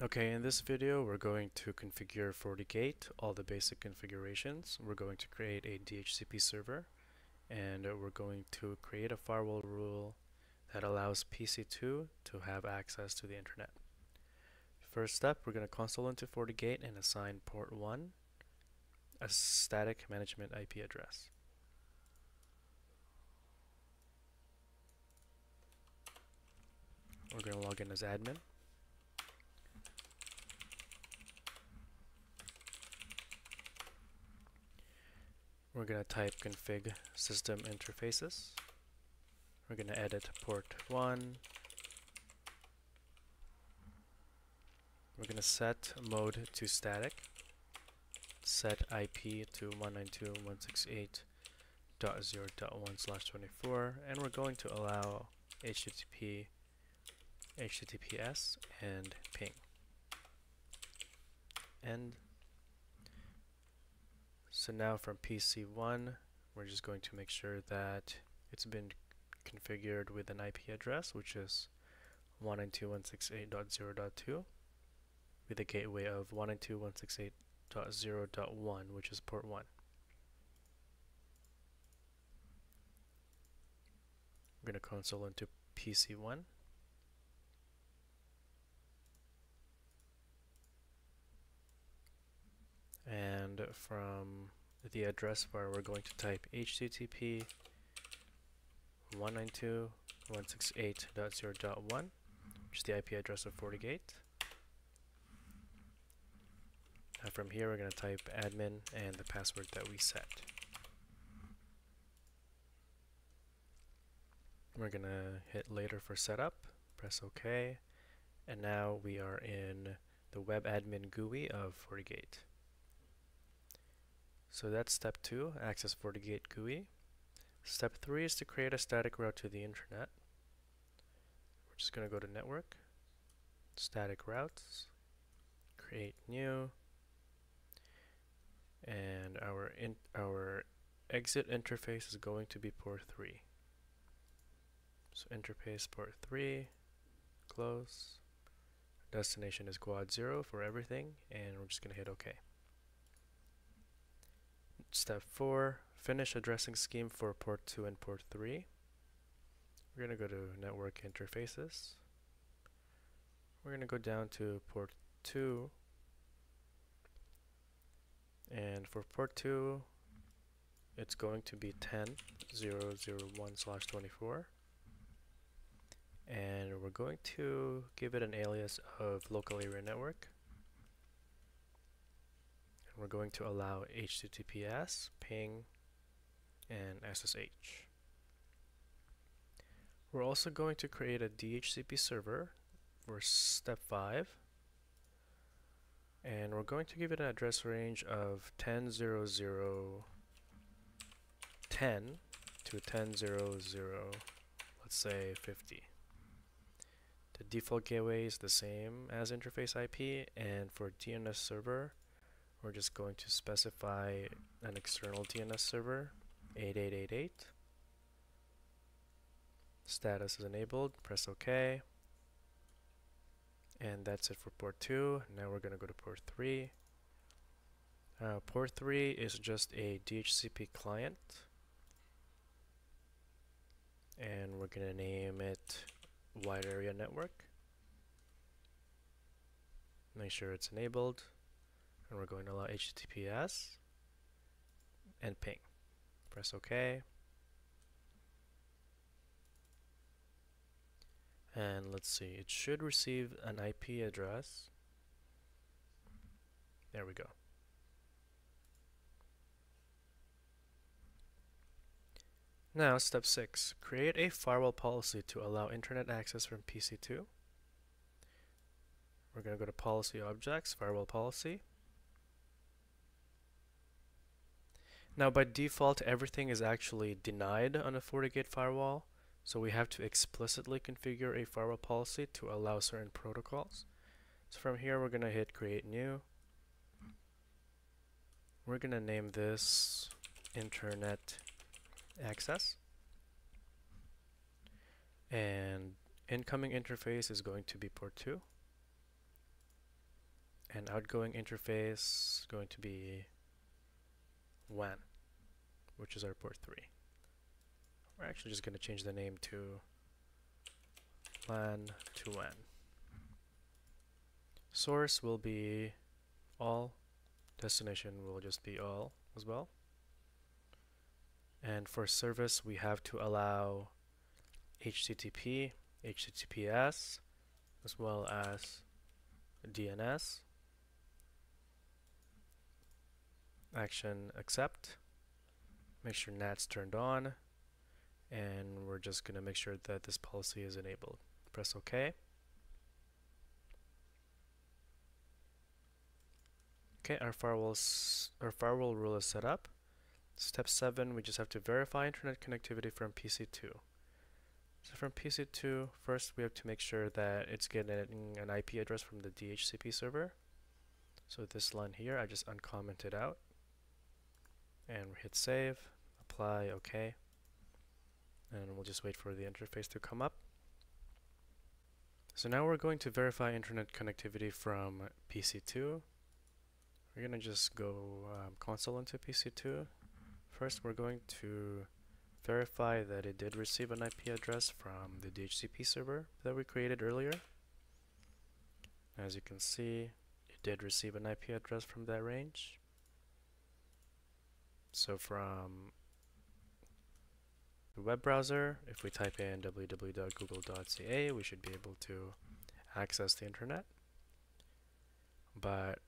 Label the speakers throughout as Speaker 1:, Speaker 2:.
Speaker 1: Okay, in this video we're going to configure FortiGate, all the basic configurations. We're going to create a DHCP server and we're going to create a firewall rule that allows PC2 to have access to the internet. First step, we're going to console into FortiGate and assign port 1 a static management IP address. We're going to log in as admin. We're going to type config system interfaces. We're going to edit port 1. We're going to set mode to static. Set IP to 192.168.0.1 slash 24 and we're going to allow HTTP, HTTPS and ping. And so now from PC1, we're just going to make sure that it's been configured with an IP address, which is 192.168.0.2 with a gateway of 192.168.0.1, which is port 1. I'm going to console into PC1. And from the address bar we're going to type http 192.168.0.1 which is the IP address of FortiGate. And from here we're going to type admin and the password that we set. We're going to hit later for setup press OK and now we are in the web admin GUI of FortiGate so that's step two, access FortiGate GUI. Step three is to create a static route to the internet. We're just going to go to network, static routes, create new, and our in our exit interface is going to be port 3. So interface port 3, close. Destination is quad 0 for everything, and we're just going to hit OK. Step 4, finish addressing scheme for port 2 and port 3. We're going to go to network interfaces. We're going to go down to port 2. And for port 2, it's going to be 10.0.0.1 slash 24. And we're going to give it an alias of local area network we're going to allow HTTPS, ping, and SSH. We're also going to create a DHCP server for step 5 and we're going to give it an address range of 10.0.0 10 to 10.0.0 let's say 50. The default gateway is the same as interface IP and for DNS server we're just going to specify an external DNS server 8888 status is enabled press OK. And that's it for port 2 now we're going to go to port 3 uh, port 3 is just a DHCP client. And we're going to name it wide area network. Make sure it's enabled and we're going to allow HTTPS and ping. Press OK. And let's see, it should receive an IP address. There we go. Now, step 6. Create a firewall policy to allow internet access from PC2. We're going to go to Policy Objects, Firewall Policy. Now by default everything is actually denied on a FortiGate firewall so we have to explicitly configure a firewall policy to allow certain protocols. So from here we're going to hit create new. We're going to name this internet access and incoming interface is going to be port 2 and outgoing interface going to be WAN, which is our port 3. We're actually just going to change the name to LAN to WAN. Source will be all, destination will just be all as well. And for service, we have to allow HTTP, HTTPS, as well as DNS. Action accept. Make sure NAT's turned on. And we're just going to make sure that this policy is enabled. Press OK. Okay, our firewall our firewall rule is set up. Step 7, we just have to verify internet connectivity from PC2. So from PC2, first we have to make sure that it's getting an IP address from the DHCP server. So this line here, I just uncommented out. And we hit save, apply, OK. And we'll just wait for the interface to come up. So now we're going to verify internet connectivity from PC2. We're going to just go um, console into PC2. First, we're going to verify that it did receive an IP address from the DHCP server that we created earlier. As you can see, it did receive an IP address from that range. So from web browser, if we type in www.google.ca, we should be able to access the internet. But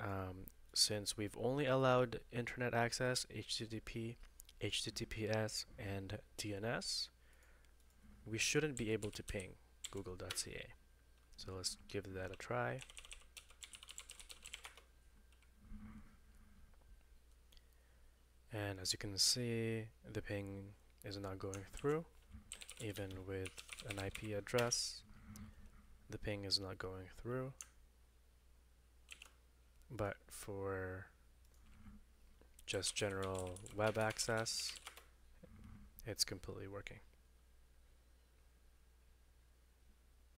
Speaker 1: um, since we've only allowed internet access, HTTP, HTTPS, and DNS, we shouldn't be able to ping google.ca. So let's give that a try. And as you can see, the ping is not going through. Even with an IP address, the ping is not going through but for just general web access, it's completely working.